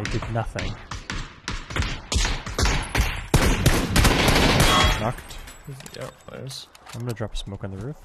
I did nothing. Knocked. Yeah, there's. I'm gonna drop a smoke on the roof.